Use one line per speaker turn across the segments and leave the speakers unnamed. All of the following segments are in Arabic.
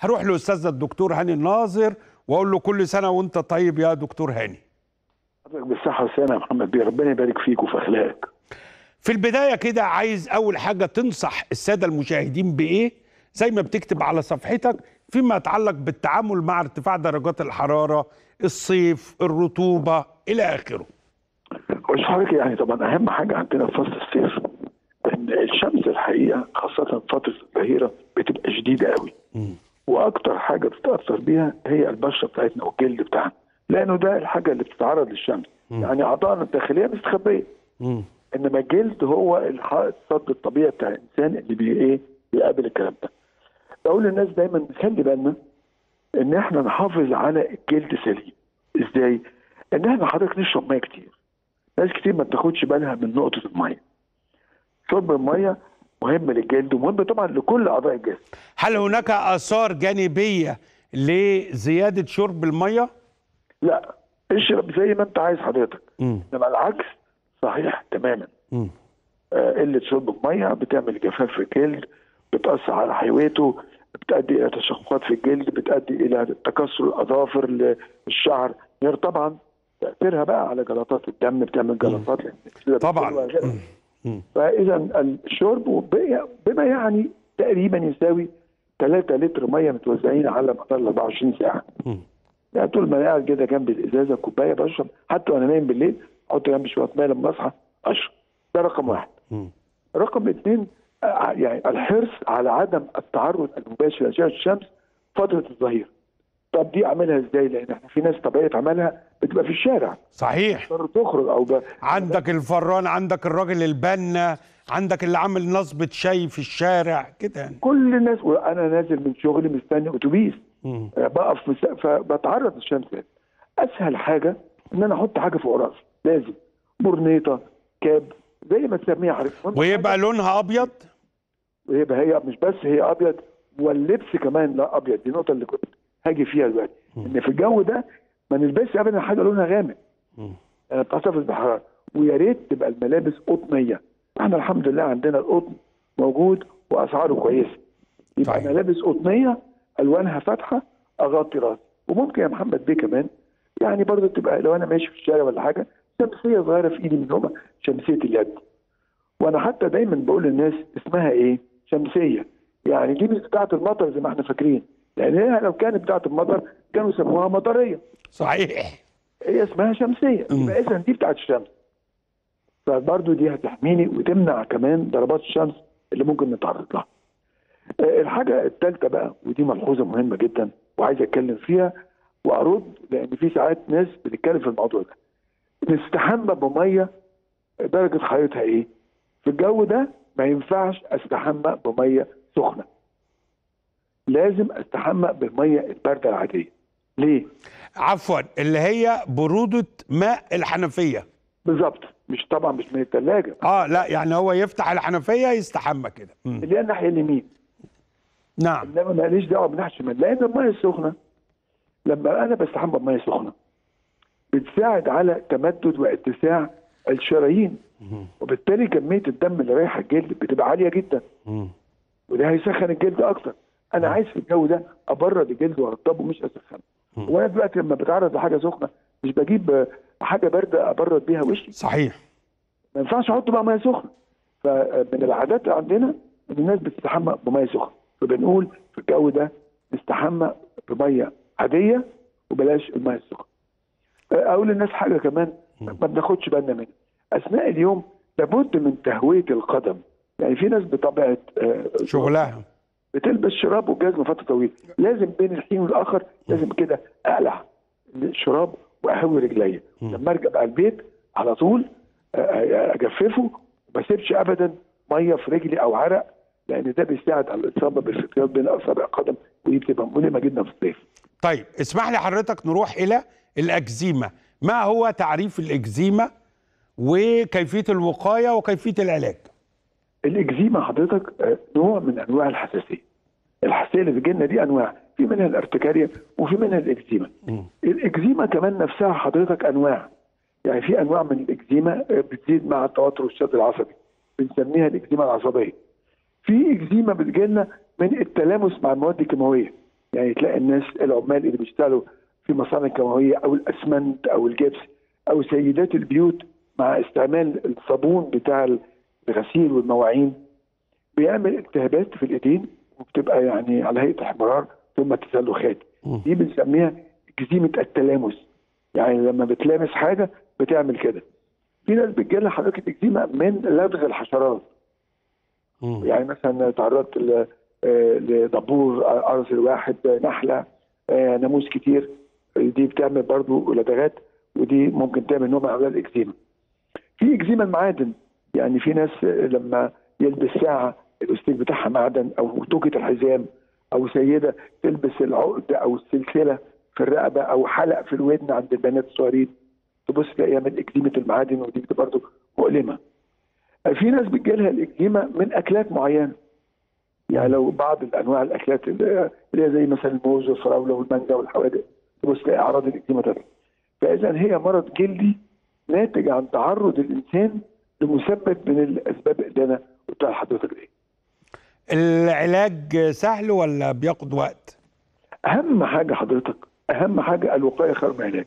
هروح لاستاذنا الدكتور هاني الناظر وأقول له كل سنة وأنت طيب يا دكتور هاني.
حضرتك بالصحة والسلامة يا محمد بيه ربنا يبارك فيك وفي أخلاقك.
في البداية كده عايز أول حاجة تنصح السادة المشاهدين بإيه؟ زي ما بتكتب على صفحتك فيما يتعلق بالتعامل مع ارتفاع درجات الحرارة الصيف الرطوبة إلى آخره.
بص حضرتك يعني طبعا أهم حاجة عندنا في فصل الصيف إن الشمس الحقيقة خاصة فترة الظهيرة بتبقى شديدة قوي وأكتر حاجة بتتأثر بيها هي البشرة بتاعتنا والجلد بتاعنا لأنه ده الحاجة اللي بتتعرض للشمس يعني أعضائنا الداخلية مستخبية
مم.
إنما الجلد هو الصد الطبيعي بتاع الإنسان اللي بي إيه بيقابل الكلام ده. بقول للناس دايما خلي بالنا إن إحنا نحافظ على الجلد سليم. إزاي؟ إن إحنا حضرتك نشرب مية كتير. ناس كتير ما بتاخدش بالها من نقطة المية. شرب المية مهم للجلد ومهم طبعا لكل أعضاء الجسم.
هل هناك آثار جانبية لزيادة شرب المية
لا اشرب زي ما أنت عايز حضرتك. إنما العكس صحيح تماما. آه، قلة شرب المية بتعمل جفاف في الجلد بتأثر على حيويته بتؤدي إلى تشققات في الجلد بتؤدي إلى تكسر الأظافر الشعر غير طبعا تأثيرها بقى على جلطات الدم بتعمل جلطات
طبعاً.
فإذا الشرب بما يعني تقريبا يساوي 3 لتر مية متوزعين على مدار ال 24 ساعة
مم.
يعني طول ما أنا قاعد كده جنب الإزازة كوباية بشرب حتى وأنا نايم بالليل أحط جنبي شوية مية لما أصحى أشرب ده رقم واحد
مم.
رقم اثنين آه، يعني الحرص على عدم التعرض المباشر لأشعة الشمس فترة الظهيره. طب دي أعملها إزاي؟ لأن إحنا في ناس طبيعه عملها بتبقى في الشارع.
صحيح.
تخرج أو ب...
عندك الفران عندك الراجل البنا عندك اللي عامل نصبة شاي في الشارع كده يعني.
كل الناس وأنا نازل من شغلي مستني
أتوبيس.
آه، بقف مس... فبتعرض للشمس. أسهل حاجة إن أنا أحط حاجة فوق راسي لازم. برنيطه كاب زي ما تسميها حضرتك
ويبقى لونها أبيض؟
ويبقى هي مش بس هي أبيض واللبس كمان لا أبيض. دي النقطة اللي كنت هاجي فيها دلوقتي. إن في الجو ده ما نلبسش ابدا حاجة لونها غامق. يعني بتحتفظ بالحراره ويا ريت تبقى الملابس قطنية. إحنا الحمد لله عندنا القطن موجود وأسعاره كويسة. يبقى
طيب.
ملابس قطنية ألوانها فاتحة أغطي راسي وممكن يا محمد بيه كمان يعني برضه تبقى لو أنا ماشي في الشارع ولا حاجة شمسية صغيرة في إيدي من هما شمسية اليد. وأنا حتى دايما بقول للناس اسمها إيه؟ شمسية. يعني دي مش بتاعة المطر زي ما إحنا فاكرين. لأن هي لو كانت بتاعة المطر كانوا سموها مطرية
صحيح
هي اسمها شمسية
مم.
يبقى اذا دي بتاعت الشمس فبرضه دي هتحميني وتمنع كمان ضربات الشمس اللي ممكن نتعرض لها. آه، الحاجة الثالثه بقى ودي ملحوظة مهمة جدا وعايز أتكلم فيها وأرد لأن في ساعات ناس بتتكلم في الموضوع ده. نستحمى بمية درجة حرارتها إيه؟ في الجو ده ما ينفعش أستحمى بمية سخنة. لازم استحمى بالمية الباردة العادية. ليه؟
عفوا اللي هي برودة ماء الحنفية.
بالظبط. مش طبعا مش من الثلاجه
آه لا يعني هو يفتح الحنفية يستحمى كده.
اللي هي الناحية اليمين.
نعم.
إنما ماليش دعوة بناحيه الشمال لأن المية السخنة لما أنا بستحمى بمية سخنة بتساعد على تمدد واتساع الشرايين. وبالتالي كمية الدم اللي رايحة الجلد بتبقى عالية جدا. وده هيسخن الجلد أكتر. أنا عايز في الجو ده أبرد الجلد وأرطبه مش أسخنه. وأنا دلوقتي لما بتعرض لحاجة سخنة مش بجيب حاجة باردة أبرد بيها وشي.
صحيح.
ما ينفعش أحط بقى مية سخنة. فمن العادات عندنا إن الناس بتستحمى بمية سخنة. فبنقول في الجو ده نستحمى بمية عادية وبلاش المية السخنة. أقول للناس حاجة كمان ما بناخدش بالنا منها. أثناء اليوم لابد من تهوية القدم. يعني في ناس بطبيعة آه،
شغلها.
بتلبس شراب وجزمه فتره طويله لازم بين الحين والآخر لازم كده أقلع الشراب وأهوي رجليا لما أرجع بقى البيت على طول آه، آه، أجففه وما أسيبش ابدا مية في رجلي أو عرق لأن ده بيساعد على الإصابة بالفتيات بين أصابع القدم ودي بتبقى مؤلمه جدا في الصيف.
طيب اسمح لي حضرتك نروح إلى الأكزيما. ما هو تعريف الأكزيما وكيفية الوقاية وكيفية العلاج؟
الإكزيما حضرتك آه، نوع من أنواع الحساسية. الحساسية اللي بتجيلنا دي أنواع في منها الأرتكارية وفي منها الإكزيما. الإكزيما كمان نفسها حضرتك أنواع. يعني في أنواع من الإكزيما آه، بتزيد مع التوتر والشد العصبي. بنسميها الإكزيما العصبية. في إكزيما بتجيلنا من التلامس مع المواد الكيماوية. يعني تلاقي الناس العمال اللي بيشتغلوا في مصانع الكيماويه أو الأسمنت أو الجبس أو سيدات البيوت مع استعمال الصابون بتاع الغسيل والمواعين بيعمل التهابات في الإيدين وبتبقى يعني على هيئة احمرار ثم تسلخات دي بنسميها جزيمة التلامس. يعني لما بتلامس حاجة بتعمل كده. في ناس بتجيلها حضرتك الاكزيما من لدغ الحشرات.
مم.
يعني مثلا تعرضت آه، لدبور قرص الواحد نحلة آه، ناموس كتير. دي بتعمل برضو لدغات ودي ممكن تعمل نوع من أنواع الاكزيما في اكزيما المعادن. يعني في ناس لما يلبس ساعة الاستيك بتاعها معدن أو توكة الحزام أو سيدة تلبس العقد أو السلسلة في الرقبة أو حلق في الودن عند البنات الصغيرين تبص تلاقيها من اكزيمه المعادن ودي برضه مؤلمة. في ناس بتجيلها الاكزيما من أكلات معينة. يعني لو بعض الأنواع الأكلات اللي هي زي مثلا الموز والفراولة والمانجا والحوادق تبص تلاقي أعراض الاكزيما تطلع فاذا هي مرض جلدي ناتج عن تعرض الإنسان لمثبت من الأسباب اللي أنا قلتها لحضرتك دي.
العلاج سهل ولا بياخد وقت؟
أهم حاجة حضرتك أهم حاجة الوقاية خير من العلاج.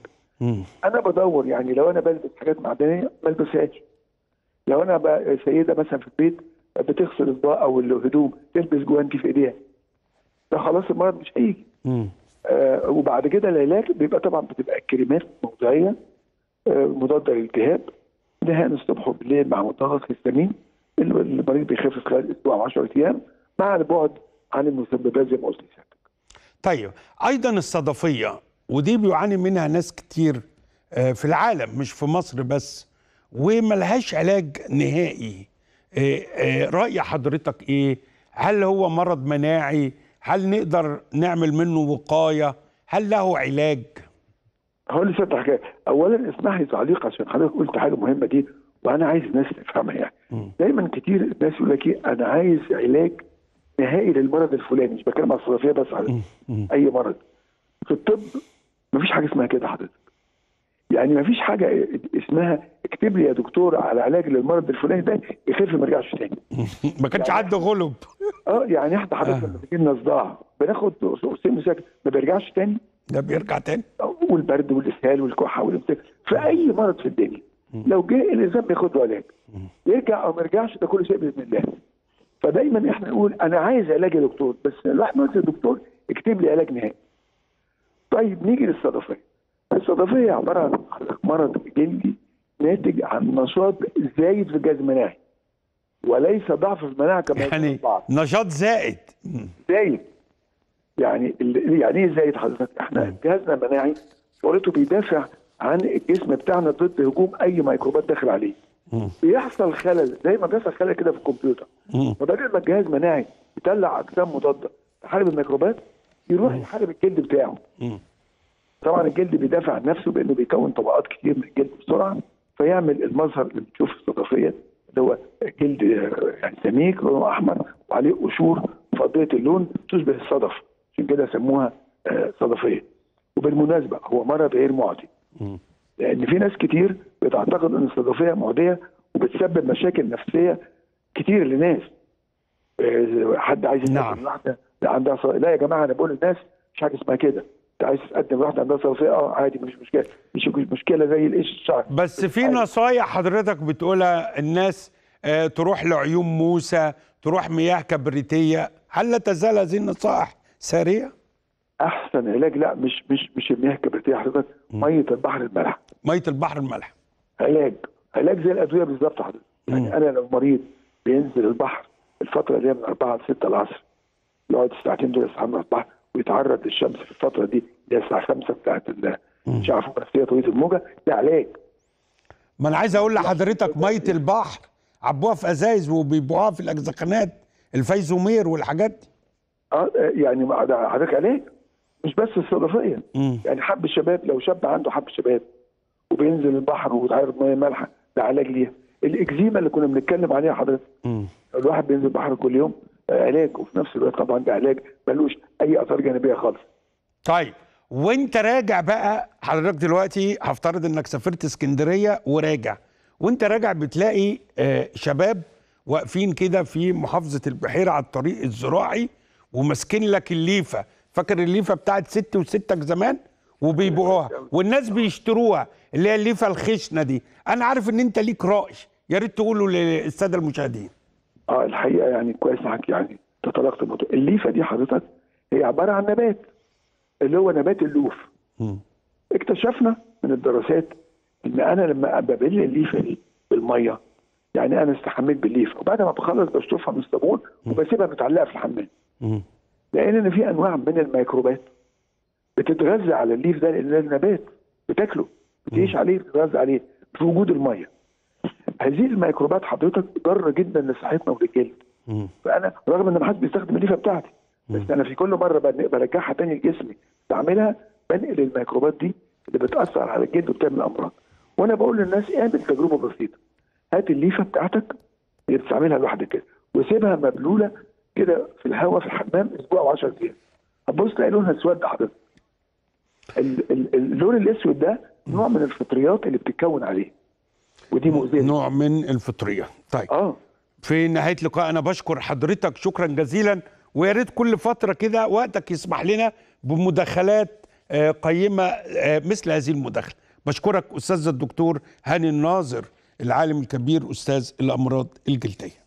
أنا بدور يعني لو أنا بلبس حاجات معدنية ما البسهاش لو أنا بقى سيدة مثلا في البيت بتغسل الاطباق أو الهدوم تلبس جوانتي في إيديها. ده خلاص المرض مش هيجي. آه وبعد كده العلاج بيبقى طبعا بتبقى كريمات موضعية آه مضاده للالتهاب دهان الصبح وبالليل مع مضاد هيستامين المريض بيخف خلال أسبوع أو 10 أيام مع البعد عن المسببات زي ما قلت لسيادتك
طيب أيضا الصدفية ودي بيعاني منها ناس كتير آه، في العالم مش في مصر بس وملهاش علاج نهائي. آه، آه، رأي حضرتك إيه؟ هل هو مرض مناعي؟ هل نقدر نعمل منه وقاية؟ هل له علاج؟
هقول لسيادتك حاجة اولا اسمح لي تعليق عشان حضرتك قلت حاجة مهمة دي وأنا عايز الناس تفهمها يعني. دايما كتير الناس يقول لك إيه أنا عايز علاج نهائي للمرض الفلاني مش بتكلم على الصدفيه بس على. أي مرض. في الطب مفيش حاجة اسمها كده حضرتك. يعني مفيش حاجة اسمها اكتب لي يا دكتور على علاج للمرض الفلاني ده يخف ما يرجعش تاني.
ما كانش حد غلب.
آه يعني إحنا حضرتك لما بيجي لنا صداع بناخد قرصين مسكن ما بيرجعش تاني.
ده بيرجع تاني؟
والبرد والإسهال والكحة والامساك في أي مرض في الدنيا. لو جه الإنسان بياخد علاج يرجع أو ما يرجعش ده كل شيء بإذن الله. فدايما إحنا نقول أنا عايز علاج يا دكتور بس الواحد ما يقولش للدكتور اكتب لي علاج نهائي. طيب نيجي للصدفيه الصدفيه عبارة عن مرض جلدي ناتج عن نشاط زايد في الجهاز المناعي وليس ضعف في المناعة كما
يعني نشاط زائد.
زايد. يعني يعني إيه زايد حضرتك؟ إحنا جهازنا المناعي شغلته بيدافع عن الجسم بتاعنا ضد هجوم أي ميكروبات داخل عليه. بيحصل خلل زي ما بيحصل خلل كده في الكمبيوتر. فبدل ما الجهاز المناعي يطلع اجسام مضادة تحارب الميكروبات يروح يحارب الجلد بتاعه. طبعا الجلد بيدافع عن نفسه بأنه بيكون طبقات كتير من الجلد بسرعة فيعمل المظهر اللي بتشوف الصدفيه اللي هو جلد آه، يعني سميك لونه أحمر وعليه قشور فضيه اللون تشبه الصدف عشان كده سموها آه، صدفية وبالمناسبة هو مرض غير معدي. لأن في ناس كتير بتعتقد إن الصدفيه معدية وبتسبب مشاكل نفسية كتير لناس. آه، حد عايز يتقدم
نعم.
عندها ص... لا يا جماعة أنا بقول للناس مش حاجة اسمها كده. أنت عايز تقدم لواحده عندها صدفيه آه عادي مش مشكلة. مش مش مشكلة زي القش الشعر
بس في. نصايح حضرتك بتقولها الناس آه، تروح لعيون موسى تروح مياه كبريتية. هل لا تزال هذه النصائح ساريه
أحسن علاج لا مش مش مش المياه الكبريتية حضرتك مية البحر المالحه
مية البحر الملح.
علاج علاج زي الأدوية بالظبط حضرتك. يعني أنا لو مريض بينزل البحر الفترة دي من 4 ل 6 العصر يقعد الساعتين دول يستحمى في البحر ويتعرض للشمس في الفترة دي اللي هي الساعة 5 بتاعت مش عارف طويلة الموجة ده علاج.
ما أنا عايز أقول لحضرتك مية البحر عبوها في أزايز وبيبيعوها في الاجزخانات الفيزومير والحاجات دي.
آه يعني حضرتك علاج. مش بس
مم.
يعني حب الشباب لو شاب عنده حب شباب وبينزل البحر ويتعرض ميه مالحة ده علاج ليها. الإكزيما اللي كنا بنتكلم عليها حضرتك. الواحد بينزل البحر كل يوم علاج. وفي نفس الوقت طبعا ده علاج ملوش أي آثار جانبية خالص.
طيب وانت راجع بقى حضرتك دلوقتي هفترض إنك سافرت اسكندرية وراجع. وانت راجع بتلاقي آه، شباب واقفين كده في محافظة البحيرة على الطريق الزراعي وماسكين لك الليفة. فاكر الليفة بتاعت ست وستك زمان؟ وبيبيعوها. والناس بيشتروها اللي هي الليفة الخشنة دي. أنا عارف إن أنت ليك رأي. يا ريت تقوله للسادة المشاهدين.
آه الحقيقة يعني كويس إنك يعني تطرقت الموضوع. الليفة دي حضرتك هي عبارة عن نبات اللي هو نبات اللوف.
مم.
اكتشفنا من الدراسات إن أنا لما ببل الليفة دي بالمية يعني أنا استحميت بالليفه وبعد ما بخلص بشطفها من الصابون وبسيبها متعلقة في الحمام. لأن إن في أنواع من الميكروبات بتتغذى على الليف ده لأن ده نبات بتاكله بتعيش عليه بتتغذى عليه في وجود المية. هذه الميكروبات حضرتك ضارة جدا لصحتنا وللجلد. فأنا رغم إن ما حدش بيستخدم الليفه بتاعتي بس أنا في كل مرة برجعها تاني لجسمي بعملها بنقل الميكروبات دي اللي بتأثر على الجلد وبتعمل أمراض. وأنا بقول للناس اعمل تجربة بسيطة. هات الليفه بتاعتك اللي بتستعملها لوحدك كده وسيبها مبلولة كده في الهواء في الحمام أسبوع و10 أيام. هتبص تلاقي لونها أسود حضرتك. ال- ال- اللون الأسود ده نوع من الفطريات اللي بتتكون عليه. ودي مؤذية.
نوع من الفطرية. طيب.
آه.
في نهاية لقاء أنا بشكر حضرتك. شكرا جزيلا. ويا ريت كل فترة كده وقتك يسمح لنا بمداخلات آه، قيمة آه، مثل هذه المداخلة. بشكرك أستاذ الدكتور هاني الناظر العالم الكبير أستاذ الأمراض الجلدية.